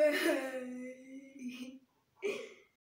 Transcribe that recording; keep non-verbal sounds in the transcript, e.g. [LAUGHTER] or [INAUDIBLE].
Man. [LAUGHS]